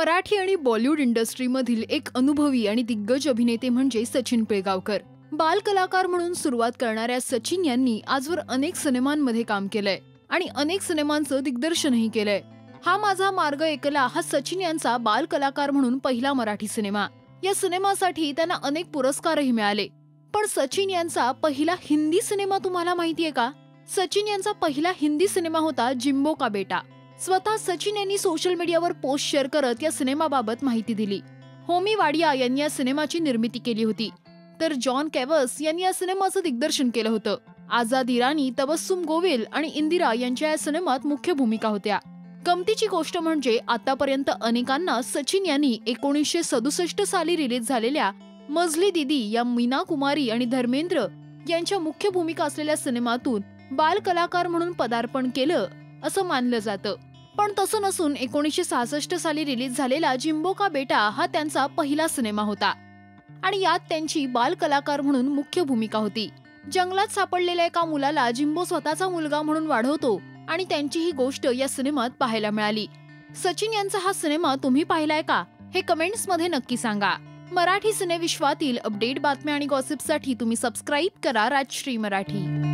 मराठी आणि बॉलिवूड इंडस्ट्रीमधील एक अनुभवी आणि दिग्गज अभिनेते म्हणजे सचिन पिळगावकर. बालकलाकार म्हणून सुरुवात करणाऱ्या सचिन यांनी आजवर अनेक सिनेमांमध्ये काम केलंय आणि अनेक सिनेमांचं दिग्दर्शनही केलंय. हा माझा मार्ग एकला हा सचिन यांचा बालकलाकार म्हणून पहिला मराठी सिनेमा. या सिनेमासाठी त्यांना अनेक पुरस्कारही मिळाले. पण सचिन यांचा पहिला हिंदी सिनेमा तुम्हाला माहितीये का? सचिन यांचा पहिला हिंदी सिनेमा होता जिम्बो का बेटा. स्वतः सचिन यांनी सोशल मीडियावर पोस्ट शेअर करत या सिनेमाबाबत माहिती दिली. होमी वाडिया यांनी या सिनेमाची निर्मिती केली होती. तर जॉन कॅवस यांनी या सिनेमाचं दिग्दर्शन केलं होतं. आझाद इराणी तबस्सुम गोविल आणि इंदिरा यांच्या या सिनेमात मुख्य भूमिका होत्या. गमतीची गोष्ट म्हणजे आतापर्यंत अनेकांना सचिन यांनी एकोणीसशे सदुसष्ट साली रिलीज झालेल्या मजली दिदी या मीना कुमारी आणि धर्मेंद्र यांच्या मुख्य भूमिका असलेल्या सिनेमातून बाल कलाकार म्हणून पदार्पण केलं असं मानलं जातं. पण तसं नसून एकोणीसशे सहासष्ट साली रिलीज झालेला जिम्बो का बेटा हा त्यांचा पहिला सिनेमा होता. आणि यात त्यांची बाल कलाकार म्हणून मुख्य भूमिका होती. जंगलात सापडलेल्या एका मुलाला जिम्बो स्वतःचा मुलगा म्हणून वाढवतो आणि त्यांची ही गोष्ट या सिनेमात पाहायला मिळाली. सचिन यांचा हा सिनेमा तुम्ही पाहिलाय का? हे कमेंट्समध्ये नक्की सांगा. मराठी सिनेविश्वातील अपडेट बातम्या आणि गॉसिपसाठी तुम्ही सबस्क्राईब करा राजश्री मराठी.